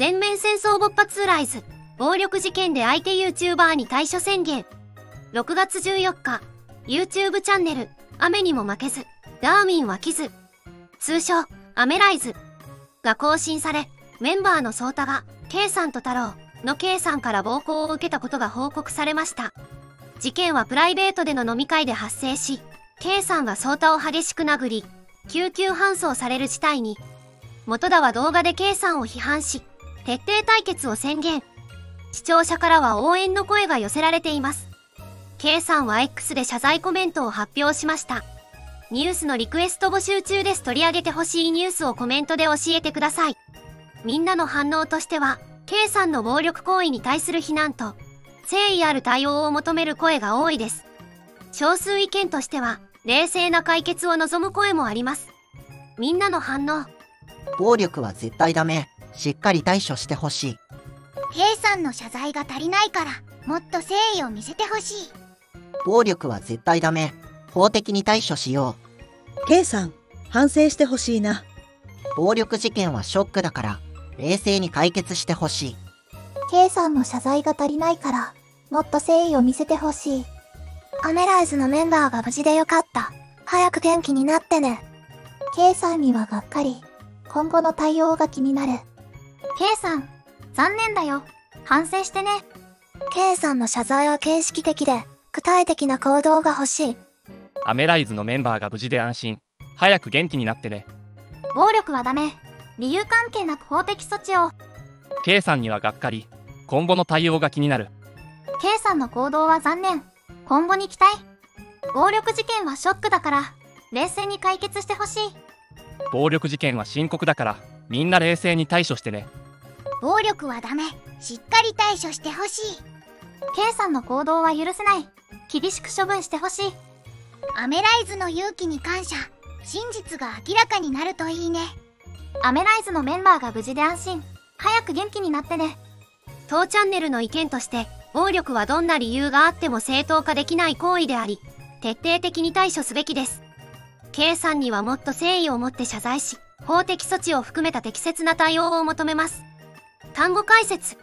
全面戦争勃発ライズ。暴力事件で相手 YouTuber に対処宣言。6月14日、YouTube チャンネル、雨にも負けず、ダーウィンはキズ。通称、アメライズ。が更新され、メンバーのソータが、K さんと太郎の K さんから暴行を受けたことが報告されました。事件はプライベートでの飲み会で発生し、K さんがソータを激しく殴り、救急搬送される事態に。元田は動画で K さんを批判し、徹底対決を宣言。視聴者からは応援の声が寄せられています。K さんは X で謝罪コメントを発表しました。ニュースのリクエスト募集中です。取り上げてほしいニュースをコメントで教えてください。みんなの反応としては、K さんの暴力行為に対する非難と、誠意ある対応を求める声が多いです。少数意見としては、冷静な解決を望む声もあります。みんなの反応。暴力は絶対ダメ。しっかり対処してほしい。K さんの謝罪が足りないから、もっと誠意を見せてほしい。暴力は絶対ダメ。法的に対処しよう。K さん、反省してほしいな。暴力事件はショックだから、冷静に解決してほしい。K さんの謝罪が足りないから、もっと誠意を見せてほしい。アメライズのメンバーが無事でよかった。早く元気になってね。K さんにはがっかり。今後の対応が気になる。K さん、残念だよ。反省してね。K さんの謝罪は形式的で、具体的な行動が欲しい。アメライズのメンバーが無事で安心。早く元気になってね。暴力はダメ。理由関係なく法的措置を。K さんにはがっかり。今後の対応が気になる。K さんの行動は残念。今後に期待。暴力事件はショックだから、冷静に解決してほしい。暴力事件は深刻だから、みんな冷静に対処してね。暴力はダメ。しっかり対処してほしい。K さんの行動は許せない。厳しく処分してほしい。アメライズの勇気に感謝。真実が明らかになるといいね。アメライズのメンバーが無事で安心。早く元気になってね。当チャンネルの意見として、暴力はどんな理由があっても正当化できない行為であり、徹底的に対処すべきです。K さんにはもっと誠意を持って謝罪し、法的措置を含めた適切な対応を求めます。単語解説